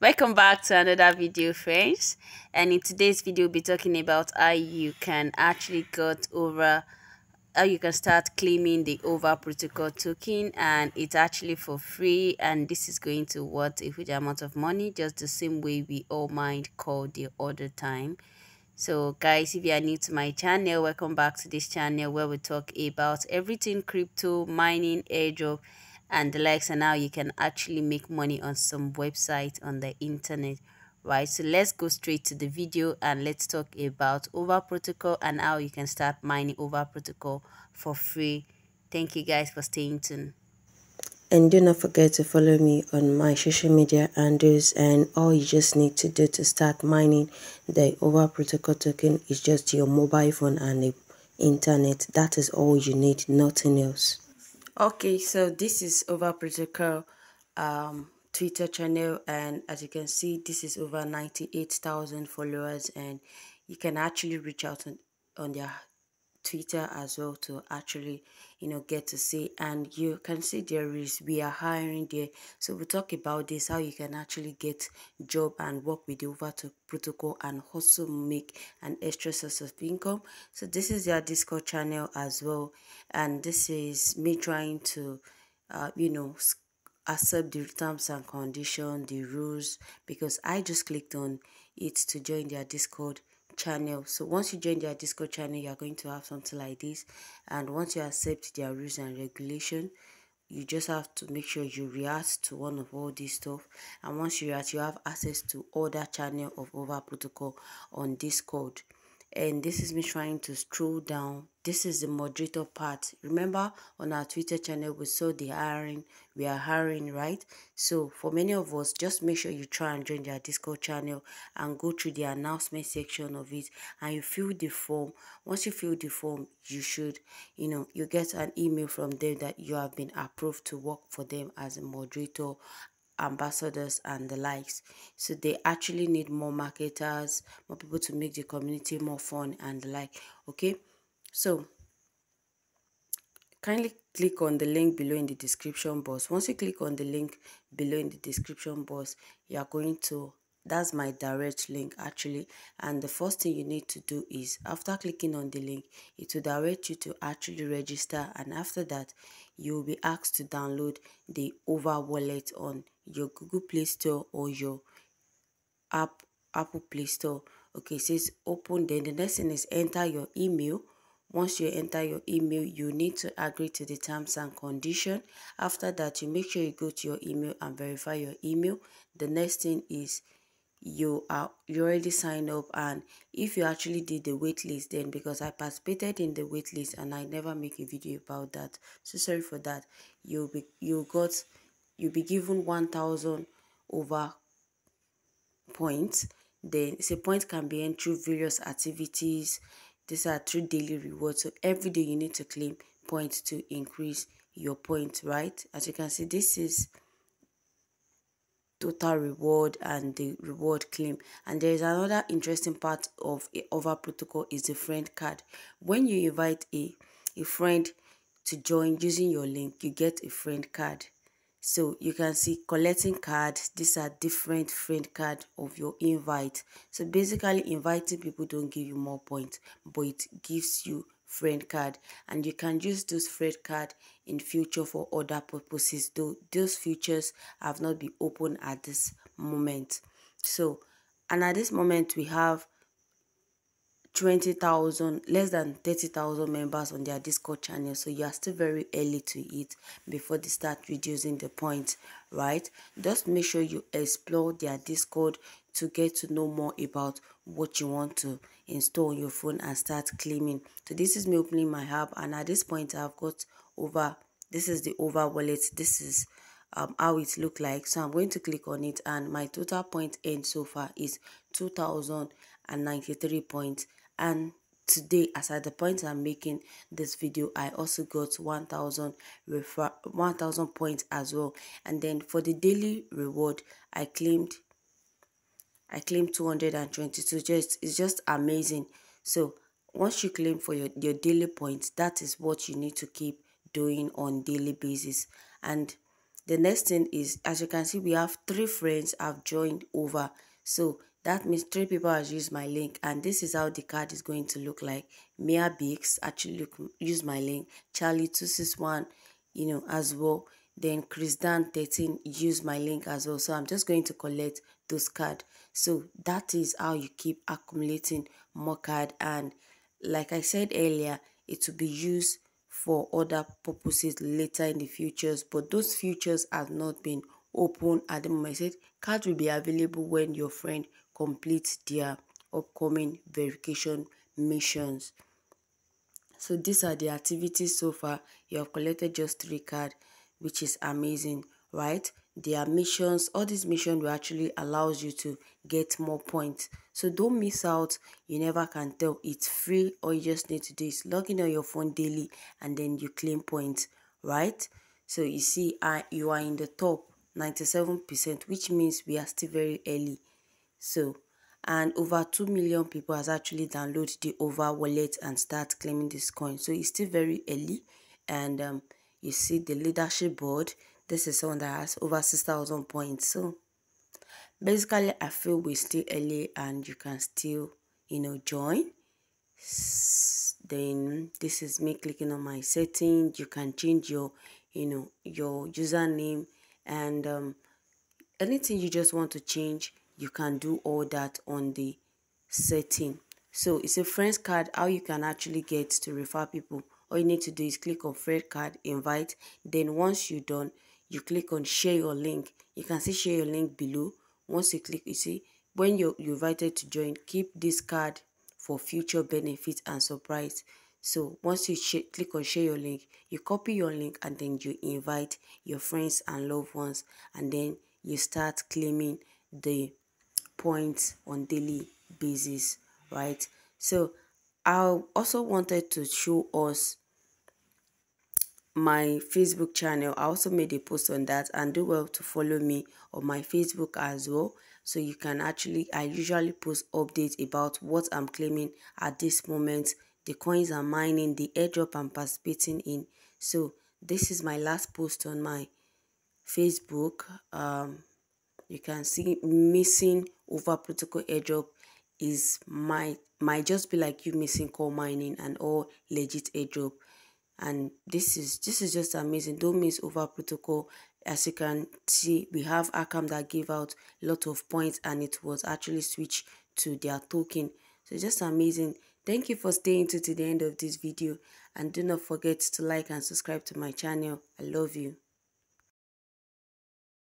welcome back to another video friends. And in today's video we'll be talking about how you can actually get over how you can start claiming the over protocol token and it's actually for free and this is going to worth a huge amount of money just the same way we all mind Core the other time. So guys if you are new to my channel welcome back to this channel where we talk about everything crypto mining airdrop and the likes and how you can actually make money on some website on the internet right? So let's go straight to the video and let's talk about over protocol and how you can start mining over protocol for free. Thank you guys for staying tuned. And do not forget to follow me on my social media handles and all you just need to do to start mining the over protocol token is just your mobile phone and the internet. That is all you need nothing else okay so this is over protocol um twitter channel and as you can see this is over 98,000 followers and you can actually reach out on, on their Twitter as well to actually, you know, get to see. And you can see there is, we are hiring there. So we'll talk about this, how you can actually get job and work with the over to protocol and also make an extra source of income. So this is their Discord channel as well. And this is me trying to, uh, you know, accept the terms and conditions, the rules, because I just clicked on it to join their Discord channel. So once you join their discord channel you're going to have something like this. And once you accept their rules and regulation you just have to make sure you react to one of all this stuff. And once you react you have access to other channel of over protocol on discord and this is me trying to scroll down. This is the moderator part. Remember on our twitter channel we saw the hiring we are hiring right? So for many of us just make sure you try and join their discord channel and go through the announcement section of it. And you fill the form. Once you fill the form you should you know you get an email from them that you have been approved to work for them as a moderator ambassadors and the likes. So they actually need more marketers more people to make the community more fun and the like okay? So kindly click on the link below in the description box. Once you click on the link below in the description box you are going to that's my direct link actually. And the first thing you need to do is after clicking on the link it will direct you to actually register. And after that you will be asked to download the over wallet on your google play store or your app apple play store. Okay it says open then the next thing is enter your email. Once you enter your email you need to agree to the terms and condition. After that you make sure you go to your email and verify your email. The next thing is you are you already signed up and if you actually did the waitlist then because i participated in the waitlist and i never make a video about that. So sorry for that. You'll be you got you'll be given 1000 over points. Then it's a point can be earned through various activities. These are through daily rewards. So every day you need to claim points to increase your points right? As you can see this is total reward and the reward claim. And there is another interesting part of a over protocol is the friend card. When you invite a a friend to join using your link you get a friend card so you can see collecting card these are different friend card of your invite. So basically inviting people don't give you more points but it gives you friend card. And you can use those friend card in future for other purposes though those features have not been open at this moment. So and at this moment we have 20,000 less than 30,000 members on their discord channel. So you are still very early to it before they start reducing the points right? Just make sure you explore their discord to get to know more about what you want to install on your phone and start claiming. So this is me opening my app and at this point i've got over this is the over wallet. This is um, how it look like. So i'm going to click on it and my total point end so far is 2093 points and today as at the point i'm making this video i also got 1000 refer 1000 points as well and then for the daily reward i claimed I claimed 222. Just it's just amazing. So once you claim for your, your daily points, that is what you need to keep doing on daily basis. And the next thing is as you can see we have three friends have joined over so that means three people have used my link and this is how the card is going to look like. Mia biggs actually look, use my link. Charlie 261 you know as well. Then chris dan 13 use my link as well. So i'm just going to collect those cards so that is how you keep accumulating more card. And like i said earlier it will be used for other purposes later in the futures but those futures have not been open at the moment. I said cards will be available when your friend completes their upcoming verification missions. So these are the activities so far. You have collected just three cards, which is amazing, right? Their missions, all these missions will actually allows you to get more points. So don't miss out. You never can tell. It's free. All you just need to do is log in on your phone daily and then you claim points, right? So you see, I you are in the top 97%, which means we are still very early. So, and over 2 million people has actually downloaded the over wallet and start claiming this coin. So it's still very early. And um, you see the leadership board. This is someone that has over 6,000 points. So basically, I feel we're still early and you can still, you know, join. Then this is me clicking on my settings. You can change your, you know, your username and um, anything you just want to change you can do all that on the setting. So it's a friends card. How you can actually get to refer people all you need to do is click on friend card invite. Then once you're done you click on share your link. You can see share your link below. Once you click you see when you're, you're invited to join keep this card for future benefits and surprise so once you click on share your link, you copy your link and then you invite your friends and loved ones and then you start claiming the points on daily basis, right? So I also wanted to show us my Facebook channel. I also made a post on that and do well to follow me on my Facebook as well. So you can actually, I usually post updates about what I'm claiming at this moment the coins are mining, the airdrop I'm participating in. So this is my last post on my Facebook. Um, you can see missing over protocol airdrop is my might just be like you missing Core mining and all legit airdrop. And this is this is just amazing. Don't miss over protocol. As you can see we have Arkham that gave out a lot of points and it was actually switched to their token. So just amazing Thank you for staying to, the end of this video and do not forget to like and subscribe to my channel. I love you.